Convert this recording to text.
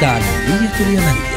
Galería Estudiantil.